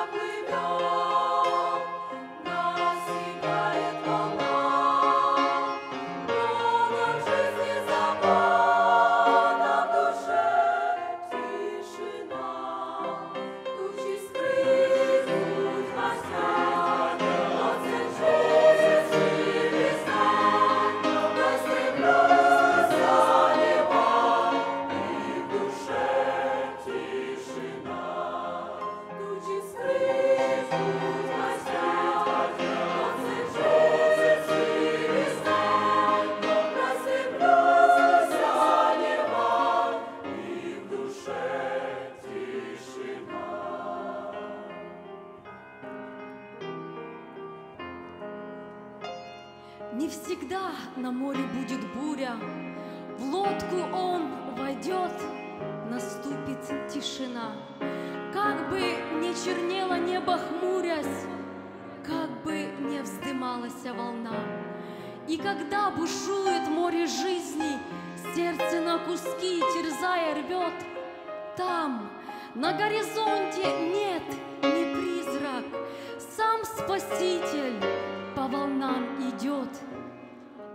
Abre meu Не всегда на море будет буря, В лодку он войдет, наступит тишина. Как бы не чернело небо хмурясь, Как бы не вздымалась волна, И когда бушует море жизни, Сердце на куски терзая рвет, Там, на горизонте нет ни призрак, Сам Спаситель по волнам идет.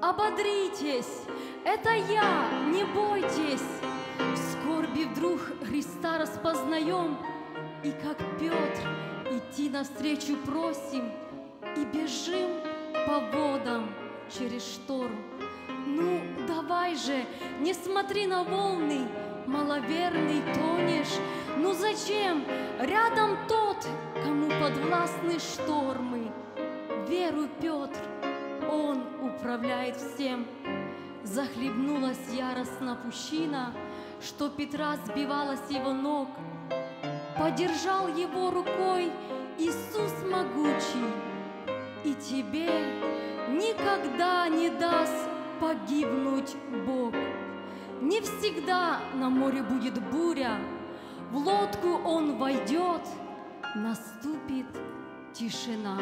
Ободритесь, это я, не бойтесь. В скорби вдруг Христа распознаем, И как Петр идти навстречу просим, И бежим по водам через шторм. Ну, давай же, не смотри на волны, маловерный тонешь. Ну зачем? Рядом тот, кому подвластны штормы. Веру, Петр, он управляет всем. Захлебнулась яростно пущина, что Петра сбивала с его ног. Подержал его рукой Иисус могучий, и тебе никогда не даст погибнуть Бог. Не всегда на море будет буря, в лодку он войдет, наступит тишина.